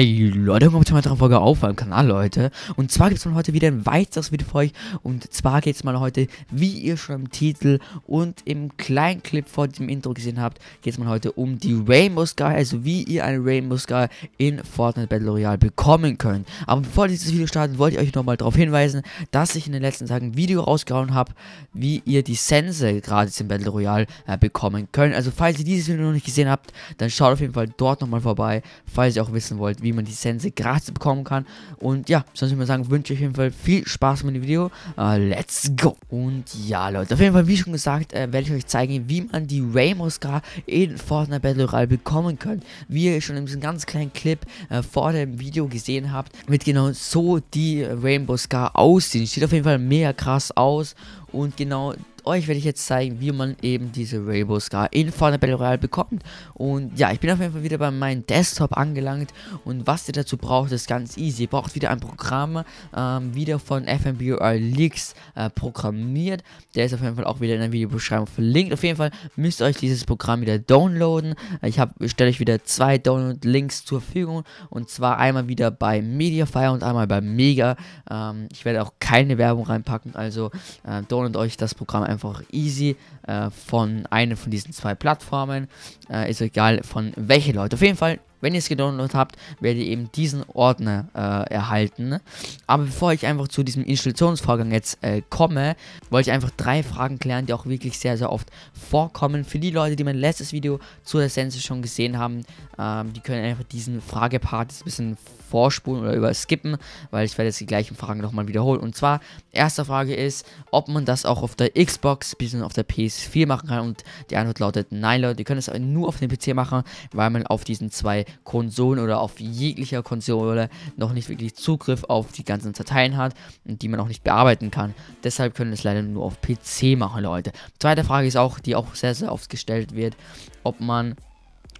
Hey Leute, willkommen zu einer weiteren Folge auf meinem Kanal, Leute. Und zwar gibt es mal heute wieder ein weiteres Video für euch. Und zwar geht es mal heute, wie ihr schon im Titel und im kleinen Clip vor diesem Intro gesehen habt, geht es mal heute um die Rainbow Sky, also wie ihr eine Rainbow Sky in Fortnite Battle Royale bekommen könnt. Aber bevor dieses Video startet, wollte ich euch nochmal darauf hinweisen, dass ich in den letzten Tagen ein Video rausgehauen habe, wie ihr die Sense gratis im Battle Royale äh, bekommen könnt. Also falls ihr dieses Video noch nicht gesehen habt, dann schaut auf jeden Fall dort nochmal vorbei, falls ihr auch wissen wollt, wie man die Sense gratis bekommen kann. Und ja, sonst würde ich mal sagen, wünsche ich auf jeden Fall viel Spaß mit dem Video. Uh, let's go! Und ja, Leute, auf jeden Fall, wie schon gesagt, äh, werde ich euch zeigen, wie man die Rainbow Scar in Fortnite Battle Royale bekommen könnt. Wie ihr schon in diesem ganz kleinen Clip äh, vor dem Video gesehen habt, wird genau so die Rainbow Scar aussehen. Sieht auf jeden Fall mega krass aus. Und genau euch werde ich jetzt zeigen, wie man eben diese Rainbow Scar in Fortnite Battle Royale bekommt. Und ja, ich bin auf jeden Fall wieder bei meinem Desktop angelangt. Und was ihr dazu braucht, ist ganz easy. Ihr braucht wieder ein Programm, ähm, wieder von FMBR Leaks äh, programmiert. Der ist auf jeden Fall auch wieder in der Videobeschreibung verlinkt. Auf jeden Fall müsst ihr euch dieses Programm wieder downloaden. Ich stelle euch wieder zwei Download-Links zur Verfügung. Und zwar einmal wieder bei Mediafire und einmal bei Mega. Ähm, ich werde auch keine Werbung reinpacken, also äh, downloadet euch das Programm einfach easy äh, von einer von diesen zwei Plattformen. Äh, ist egal von welche Leute. Auf jeden Fall wenn ihr es gedownloadet habt, werdet ihr eben diesen Ordner äh, erhalten. Aber bevor ich einfach zu diesem Installationsvorgang jetzt äh, komme, wollte ich einfach drei Fragen klären, die auch wirklich sehr, sehr oft vorkommen. Für die Leute, die mein letztes Video zur Essenz schon gesehen haben, ähm, die können einfach diesen Fragepart ein bisschen vorspulen oder überskippen, weil ich werde jetzt die gleichen Fragen nochmal wiederholen. Und zwar, erste Frage ist, ob man das auch auf der Xbox bzw. auf der PS4 machen kann. Und die Antwort lautet, nein Leute, ihr könnt es nur auf dem PC machen, weil man auf diesen zwei Konsolen oder auf jeglicher Konsole noch nicht wirklich Zugriff auf die ganzen Dateien hat und die man auch nicht bearbeiten kann. Deshalb können es leider nur auf PC machen, Leute. Zweite Frage ist auch, die auch sehr, sehr oft gestellt wird, ob man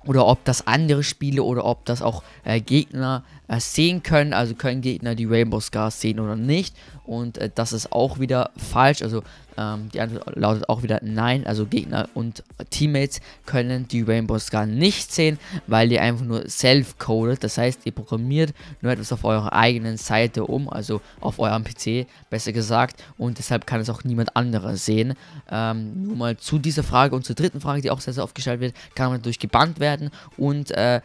oder ob das andere Spiele oder ob das auch äh, Gegner äh, sehen können. Also können Gegner die Rainbow Scars sehen oder nicht. Und äh, das ist auch wieder falsch. Also ähm, die Antwort lautet auch wieder nein. Also Gegner und Teammates können die Rainbow Scar nicht sehen, weil ihr einfach nur self-codet. Das heißt, ihr programmiert nur etwas auf eurer eigenen Seite um, also auf eurem PC, besser gesagt. Und deshalb kann es auch niemand anderer sehen. Ähm, nur mal zu dieser Frage und zur dritten Frage, die auch sehr, sehr oft gestellt wird, kann man natürlich gebannt werden. Und äh,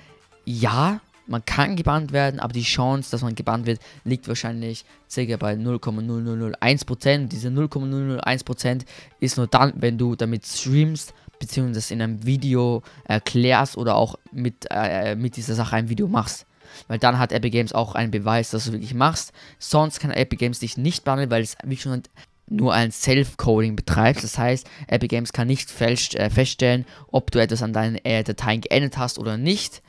ja, man kann gebannt werden, aber die Chance, dass man gebannt wird, liegt wahrscheinlich ca. bei 0,0001%. Diese 0,001% ist nur dann, wenn du damit streamst, beziehungsweise in einem Video erklärst oder auch mit, äh, mit dieser Sache ein Video machst. Weil dann hat Epic Games auch einen Beweis, dass du wirklich machst. Sonst kann Epic Games dich nicht bannen, weil es, wie schon nur ein Self-Coding betreibst. Das heißt, Epic Games kann nicht äh, feststellen, ob du etwas an deinen äh, Dateien geändert hast oder nicht.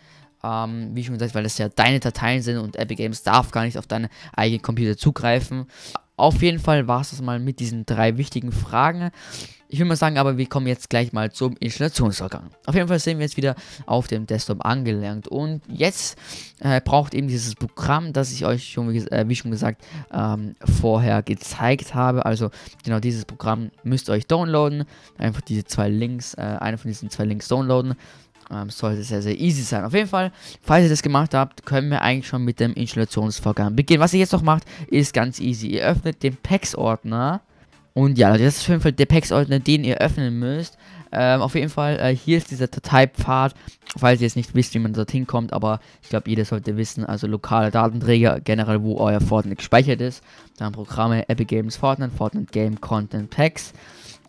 Ähm, wie schon gesagt, weil das ja deine Dateien sind und Epic Games darf gar nicht auf deine eigenen Computer zugreifen. Auf jeden Fall war es das mal mit diesen drei wichtigen Fragen. Ich würde mal sagen, aber wir kommen jetzt gleich mal zum Installationsvorgang. Auf jeden Fall sind wir jetzt wieder auf dem Desktop angelangt. Und jetzt äh, braucht eben dieses Programm, das ich euch schon, wie, äh, wie schon gesagt, ähm, vorher gezeigt habe. Also genau dieses Programm müsst ihr euch downloaden. Einfach diese zwei Links, äh, eine von diesen zwei Links downloaden. Ähm, sollte sehr, sehr easy sein. Auf jeden Fall, falls ihr das gemacht habt, können wir eigentlich schon mit dem Installationsvorgang beginnen. Was ihr jetzt noch macht, ist ganz easy. Ihr öffnet den Packs-Ordner. Und ja, das ist auf jeden Fall der Packs-Ordner, den ihr öffnen müsst. Ähm, auf jeden Fall, äh, hier ist dieser Dateipfad, falls ihr jetzt nicht wisst, wie man dorthin kommt, aber ich glaube, jeder sollte wissen, also lokale Datenträger, generell, wo euer Fortnite gespeichert ist. Dann Programme, Epic Games Fortnite, Fortnite Game Content Packs.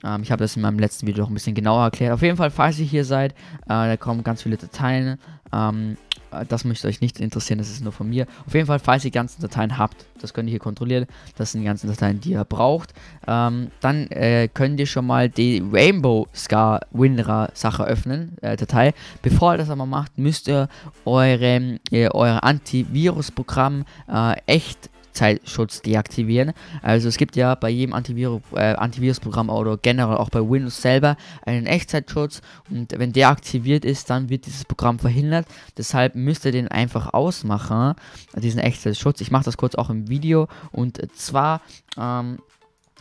Ähm, ich habe das in meinem letzten Video noch ein bisschen genauer erklärt. Auf jeden Fall, falls ihr hier seid, äh, da kommen ganz viele Dateien. Ähm, äh, das möchte euch nicht interessieren, das ist nur von mir. Auf jeden Fall, falls ihr die ganzen Dateien habt, das könnt ihr hier kontrollieren. Das sind die ganzen Dateien, die ihr braucht. Ähm, dann äh, könnt ihr schon mal die Rainbow Scar Winra Sache öffnen, äh, Datei. Bevor ihr das aber macht, müsst ihr eure, äh, euer Antivirusprogramm äh, echt Echtzeitschutz deaktivieren. Also es gibt ja bei jedem Antivir äh, Antivirusprogramm oder generell auch bei Windows selber einen Echtzeitschutz und wenn der aktiviert ist, dann wird dieses Programm verhindert. Deshalb müsst ihr den einfach ausmachen, diesen Echtzeitschutz. Ich mache das kurz auch im Video und zwar ähm,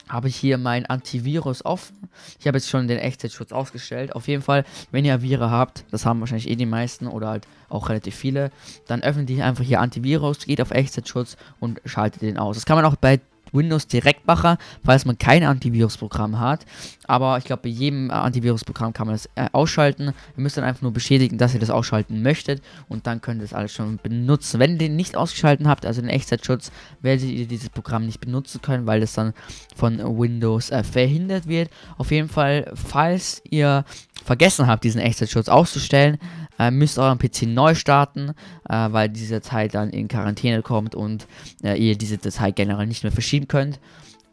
habe ich hier mein Antivirus offen. Ich habe jetzt schon den Echtzeitschutz ausgestellt. Auf jeden Fall, wenn ihr Viren habt, das haben wahrscheinlich eh die meisten oder halt auch relativ viele, dann öffnet ihr einfach hier Antivirus, geht auf Echtzeitschutz und schaltet den aus. Das kann man auch bei Windows Direktmacher, falls man kein Antivirusprogramm hat. Aber ich glaube, bei jedem Antivirusprogramm kann man das äh, ausschalten. Ihr müsst dann einfach nur bestätigen, dass ihr das ausschalten möchtet und dann könnt ihr das alles schon benutzen. Wenn ihr den nicht ausgeschalten habt, also den Echtzeitschutz, werdet ihr dieses Programm nicht benutzen können, weil das dann von Windows äh, verhindert wird. Auf jeden Fall, falls ihr vergessen habt, diesen Echtzeitschutz auszustellen, äh, müsst euren PC neu starten, äh, weil diese Datei dann in Quarantäne kommt und äh, ihr diese Datei generell nicht mehr verschieben könnt.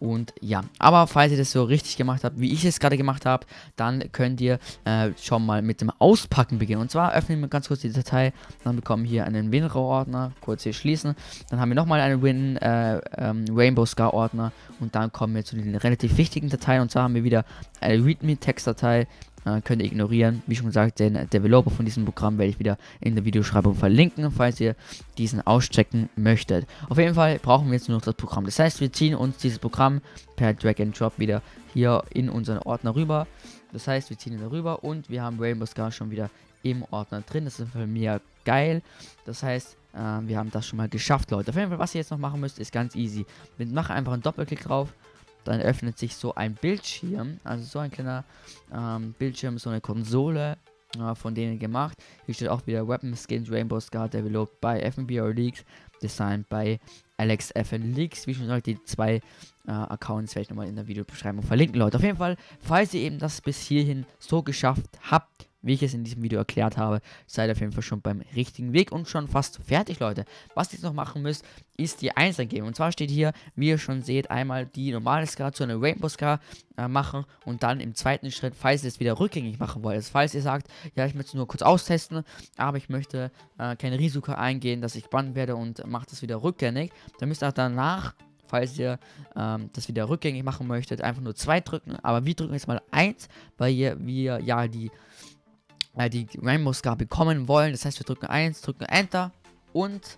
Und ja, aber falls ihr das so richtig gemacht habt, wie ich es gerade gemacht habe, dann könnt ihr äh, schon mal mit dem Auspacken beginnen. Und zwar öffnen wir ganz kurz die Datei, dann bekommen wir hier einen WinRAW-Ordner, kurz hier schließen. Dann haben wir nochmal einen Win äh, ähm, und dann kommen wir zu den relativ wichtigen Dateien. Und zwar haben wir wieder eine README-Textdatei äh, könnt ihr ignorieren. Wie schon gesagt, den Developer von diesem Programm werde ich wieder in der Videoschreibung verlinken, falls ihr diesen auschecken möchtet. Auf jeden Fall brauchen wir jetzt nur noch das Programm. Das heißt, wir ziehen uns dieses Programm per Drag and Drop wieder hier in unseren Ordner rüber. Das heißt, wir ziehen ihn rüber und wir haben Rainbow Scar schon wieder im Ordner drin. Das ist für mich geil. Das heißt, äh, wir haben das schon mal geschafft, Leute. Auf jeden Fall, was ihr jetzt noch machen müsst, ist ganz easy. Machen einfach einen Doppelklick drauf dann öffnet sich so ein Bildschirm, also so ein kleiner ähm, Bildschirm, so eine Konsole äh, von denen gemacht. Hier steht auch wieder Weapon Skins Rainbow Scar developed by FNBR Leaks, designed by Alex FN Leaks. Wie schon gesagt, die zwei äh, Accounts werde ich nochmal in der Videobeschreibung verlinken, Leute. Auf jeden Fall, falls ihr eben das bis hierhin so geschafft habt, wie ich es in diesem Video erklärt habe, seid auf jeden Fall schon beim richtigen Weg und schon fast fertig, Leute. Was ihr jetzt noch machen müsst, ist die 1 eingeben. Und zwar steht hier, wie ihr schon seht, einmal die normale Scar zu einer Rainbow Scar äh, machen und dann im zweiten Schritt, falls ihr es wieder rückgängig machen wollt, also falls ihr sagt, ja, ich möchte es nur kurz austesten, aber ich möchte äh, kein Risiko eingehen, dass ich bannen werde und macht es wieder rückgängig, dann müsst ihr auch danach falls ihr ähm, das wieder rückgängig machen möchtet, einfach nur 2 drücken. Aber wir drücken jetzt mal 1, weil ihr, wir ja die äh, die Rainbow Scar bekommen wollen. Das heißt, wir drücken 1, drücken Enter und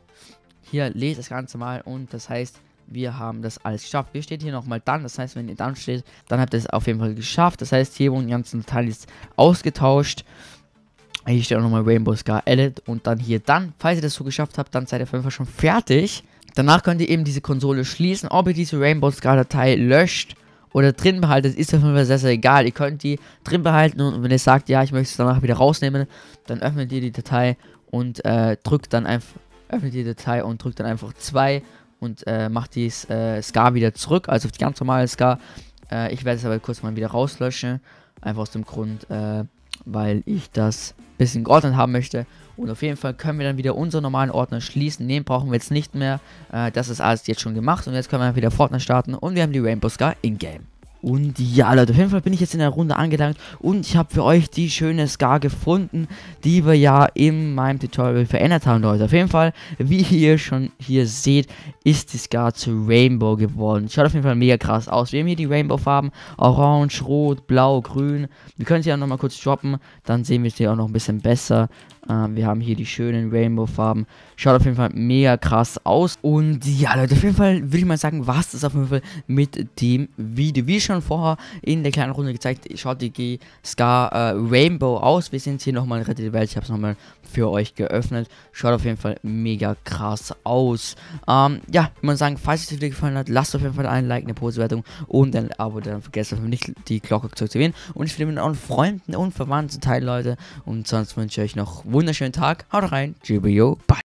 hier lest das Ganze mal und das heißt, wir haben das alles geschafft. Wir steht hier nochmal dann, das heißt, wenn ihr dann steht, dann habt ihr es auf jeden Fall geschafft. Das heißt, hier wurden die ganzen Teile ausgetauscht. Hier steht auch nochmal Rainbow Scar Edit und dann hier dann, falls ihr das so geschafft habt, dann seid ihr auf jeden Fall schon fertig. Danach könnt ihr eben diese Konsole schließen, ob ihr diese Rainbow Scar Datei löscht oder drin behaltet, ist auf jeden Fall sehr, sehr egal. Ihr könnt die drin behalten und wenn ihr sagt, ja, ich möchte es danach wieder rausnehmen, dann öffnet ihr die Datei und äh, drückt dann einfach, öffnet die Datei und drückt dann einfach 2 und äh, macht die äh, Scar wieder zurück, also auf die ganz normale Scar. Äh, ich werde es aber kurz mal wieder rauslöschen, einfach aus dem Grund, äh, weil ich das ein bisschen geordnet haben möchte. Und auf jeden Fall können wir dann wieder unseren normalen Ordner schließen. Den brauchen wir jetzt nicht mehr. Äh, das ist alles jetzt schon gemacht. Und jetzt können wir wieder Fortnite starten. Und wir haben die Rainbow Scar in-game. Und ja, Leute, auf jeden Fall bin ich jetzt in der Runde angelangt und ich habe für euch die schöne Scar gefunden, die wir ja in meinem Tutorial verändert haben, Leute. Auf jeden Fall, wie ihr schon hier seht, ist die Scar zu Rainbow geworden. Schaut auf jeden Fall mega krass aus. Wir haben hier die Rainbow-Farben, orange, rot, blau, grün. Wir können sie ja nochmal kurz droppen, dann sehen wir sie auch noch ein bisschen besser. Ähm, wir haben hier die schönen Rainbow-Farben. Schaut auf jeden Fall mega krass aus. Und ja, Leute, auf jeden Fall würde ich mal sagen, es das auf jeden Fall mit dem Video. Wie schon vorher in der kleinen Runde gezeigt, schaut die Scar äh, Rainbow aus. Wir sind hier nochmal in Reddit Welt. Ich habe es nochmal für euch geöffnet. Schaut auf jeden Fall mega krass aus. Ähm, ja, ich muss sagen, falls es dir gefallen hat, lasst auf jeden Fall ein Like, eine Posbewertung und ein Abo. Dann vergesst auf nicht die Glocke zu aktivieren. Und ich will mit euren Freunden und Verwandten teilen, Leute. Und sonst wünsche ich euch noch wunderschönen Tag. Haut rein. GBO. Bye.